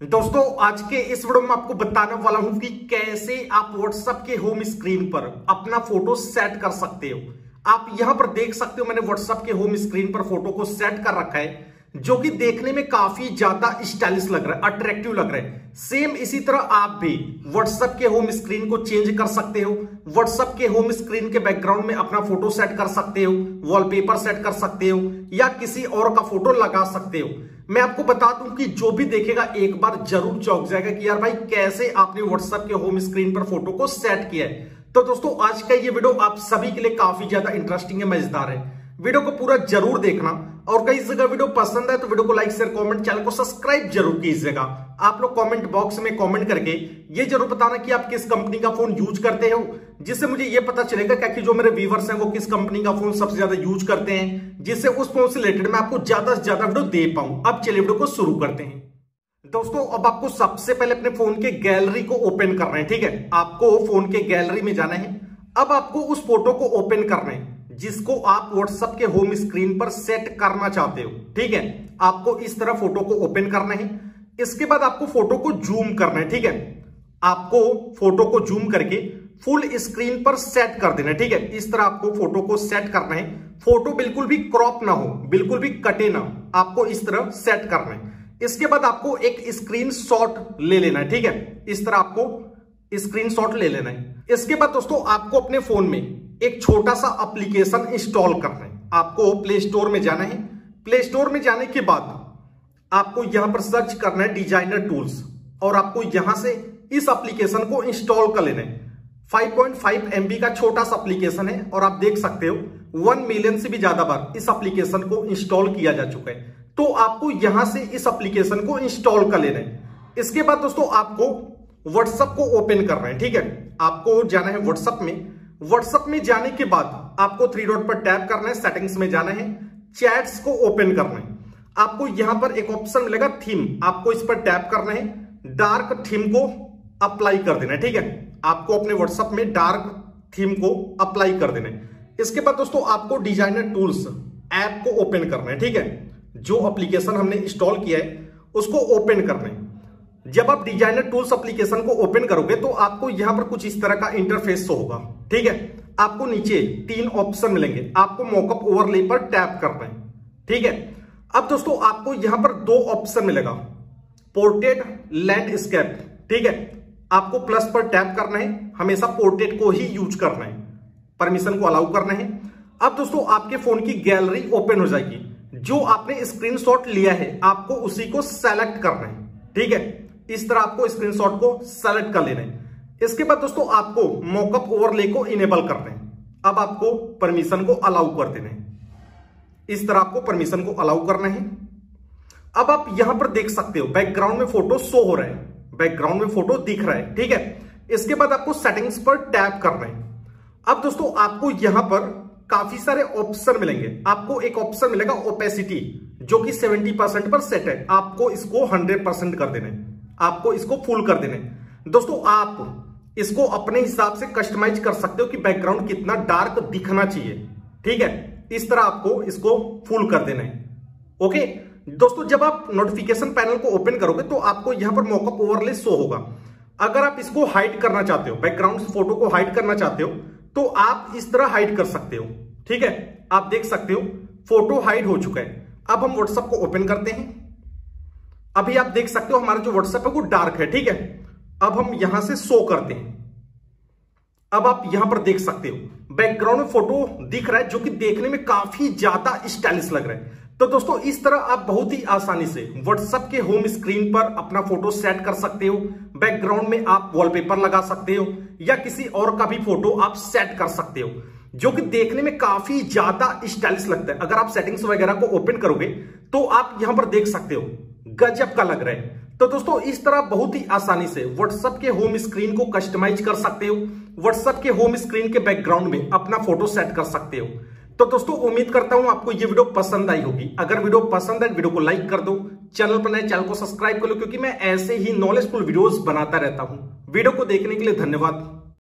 दोस्तों, आज के इस वीडियो में आपको बताने वाला हूँ कि कैसे आप व्हाट्सएप के होम स्क्रीन पर अपना फ़ोटो सेट कर सकते हो। आप यहाँ पर देख सकते हो, मैंने व्हाट्सएप के होम स्क्रीन पर फ़ोटो को सेट कर रखा है। जो कि देखने में काफ़ी ज़्यादा स्टाइलिश लग रहा है अट्रैक्टिव लग रहा है। सेम इसी तरह आप भी व्हाट्सएप के होम स्क्रीन को चेंज कर सकते हो। व्हाट्सएप के होम स्क्रीन के बैकग्राउंड में अपना फ़ोटो सेट कर सकते हो वॉलपेपर सेट कर सकते हो, या किसी और का फ़ोटो लगा सकते हो। मैं आपको बता दूँ कि जो भी देखेगा, एक बार ज़रूर चौक जाएगा कि यार भाई, कैसे आपने व्हाट्सएप के होम स्क्रीन पर फ़ोटो को सेट किया है। तो दोस्तों, आज का ये वीडियो आप सभी के लिए काफ़ी ज़्यादा इंटरेस्टिंग है, मज़ेदार है। वीडियो को पूरा ज़रूर देखना। और कई जगह वीडियो पसंद है तो वीडियो को लाइक शेयर कमेंट चैनल को सब्सक्राइब ज़रूर कीजिएगा। आप लोग कमेंट बॉक्स में कमेंट करके ये ज़रूर बताना कि आप किस कंपनी का फ़ोन यूज़ करते हो, जिससे मुझे ये पता चलेगा क्या कि जो मेरे व्यूवर्स हैं वो किस कंपनी का फ़ोन सबसे ज़्यादा यूज़ करते हैं, जिससे उस फ़ोन से रिलेटेड मैं आपको ज़्यादा से ज़्यादा वीडियो दे पाऊँ। अब चलिए वीडियो को शुरू करते हैं। दोस्तों, अब आपको सबसे पहले अपने फ़ोन के गैलरी को ओपन करना है, ठीक है? आपको फ़ोन के गैलरी में जाना है। अब आपको उस फ़ोटो को ओपन करना है। जिसको आप व्हाट्सएप के होम स्क्रीन पर सेट करना चाहते हो, ठीक है? आपको इस तरह फ़ोटो को ओपन करना है। इसके बाद आपको फ़ोटो को जूम करना है, ठीक है? आपको फ़ोटो को जूम करके फुल स्क्रीन पर सेट कर देना ठीक है? इस तरह आपको फ़ोटो को सेट करना है। फ़ोटो बिल्कुल भी क्रॉप ना हो, बिल्कुल भी कटे ना आपको इस तरह सेट करना है। इसके बाद आपको एक स्क्रीन शॉट ले लेना है, ठीक है? इस तरह आपको स्क्रीन शॉट ले लेना है। इसके बाद दोस्तों, आपको अपने फ़ोन में एक छोटा सा एप्लीकेशन इंस्टॉल करना है। आपको प्ले स्टोर में जाना है। प्ले स्टोर में जाने के बाद आपको यहाँ पर सर्च करना है डिज़ाइनर टूल्स और आपको यहाँ से इस एप्लीकेशन को इंस्टॉल कर लेना है। 5.5 एमबी का छोटा सा एप्लीकेशन है और आप देख सकते हो 1 मिलियन से भी ज़्यादा बार इस एप्लीकेशन को इंस्टॉल किया जा चुका है। तो आपको यहाँ से इस एप्लीकेशन को इंस्टॉल कर लेना है। इसके बाद दोस्तों, आपको व्हाट्सएप को ओपन करना है, ठीक है? आपको जाना है व्हाट्सएप में। व्हाट्सएप में जाने के बाद आपको थ्री डॉट पर टैप करना है सेटिंग्स में जाना है चैट्स को ओपन करना है। आपको यहाँ पर एक ऑप्शन मिलेगा थीम आपको इस पर टैप करना है डार्क थीम को अप्लाई कर देना है, ठीक है? आपको अपने व्हाट्सएप में डार्क थीम को अप्लाई कर देना है। इसके बाद दोस्तों, आपको डिज़ाइनर टूल्स ऐप को ओपन करना है, ठीक है? जो एप्लीकेशन हमने इंस्टॉल किया है, उसको ओपन करना है। जब आप डिज़ाइनर टूल्स एप्लीकेशन को ओपन करोगे तो आपको यहाँ पर कुछ इस तरह का इंटरफेस होगा। ठीक है? आपको नीचे तीन ऑप्शन मिलेंगे। आपको मोकअप ओवरले पर टैप करना है। ठीक है? अब दोस्तों, आपको यहाँ पर दो ऑप्शन मिलेगा। पोर्ट्रेट लैंडस्केप ठीक है? आपको प्लस पर टैप करना है। हमेशा पोर्ट्रेट को ही यूज़ करना है। परमिशन को अलाउ करना है। अब दोस्तों, आपके फ़ोन की गैलरी ओपन हो जाएगी। जो आपने स्क्रीनशॉट लिया है, आपको उसी को सेलेक्ट करना है। ठीक है? इस तरह आपको स्क्रीनशॉट को सेलेक्ट कर लेना है। इसके बाद दोस्तों, आपको मोकअप ओवरले को इनेबल करना है। अब आपको परमिशन को अलाउ कर देना है। इस तरह आपको परमिशन को अलाउ करना है। अब आप यहाँ पर देख सकते हो बैकग्राउंड में फ़ोटो शो हो रहा है। बैकग्राउंड में फ़ोटो दिख रहा है, ठीक है? इसके बाद आपको सेटिंग्स पर टैप करना है। अब दोस्तों, आपको यहाँ पर काफ़ी सारे ऑप्शन मिलेंगे। आपको एक ऑप्शन मिलेगा ओपेसिटी जो कि 70 परसेंट पर सेट है। आपको इसको 100 परसेंट कर देना है। आपको इसको फुल कर देना। है दोस्तों, आप इसको अपने हिसाब से कस्टमाइज कर सकते हो कि बैकग्राउंड कितना डार्क दिखना चाहिए। ठीक है? इस तरह आपको इसको फुल कर देना। है ओके दोस्तों, जब आप नोटिफिकेशन पैनल को ओपन करोगे तो आपको यहाँ पर मोकअप ओवरले शो होगा। अगर आप इसको हाइड करना चाहते हो बैकग्राउंड फ़ोटो को हाइड करना चाहते हो तो आप इस तरह हाइड कर सकते हो। ठीक है? आप देख सकते हो फ़ोटो हाइड हो चुका है। अब हम व्हाट्सएप को ओपन करते हैं। अभी आप देख सकते हो हमारा जो व्हाट्सएप है वो डार्क है, ठीक है? अब हम यहाँ से शो करते हैं। अब आप यहाँ पर देख सकते हो बैकग्राउंड में फ़ोटो दिख रहा है जो कि देखने में काफ़ी ज़्यादा स्टाइलिश लग रहा है। तो दोस्तों, इस तरह आप बहुत ही आसानी से व्हाट्सएप के होम स्क्रीन पर अपना फ़ोटो सेट कर सकते हो। बैकग्राउंड में आप वॉलपेपर लगा सकते हो, या किसी और का भी फ़ोटो आप सेट कर सकते हो, जो कि देखने में काफ़ी ज़्यादा स्टाइलिश लगता है। अगर आप सेटिंग्स वगैरह को ओपन करोगे तो आप यहाँ पर देख सकते हो। गजब का लग रहा है। तो दोस्तों, इस तरह बहुत ही आसानी से व्हाट्सएप के होम स्क्रीन को कस्टमाइज कर सकते हो। व्हाट्सएप के होम स्क्रीन के बैकग्राउंड में अपना फ़ोटो सेट कर सकते हो। तो दोस्तों, उम्मीद करता हूँ आपको ये वीडियो पसंद आई होगी। अगर वीडियो पसंद है वीडियो को लाइक कर दो। चैनल पर नए चैनल को सब्सक्राइब कर लो, क्योंकि मैं ऐसे ही नॉलेजफुल वीडियोस बनाता रहता हूँ। वीडियो को देखने के लिए धन्यवाद।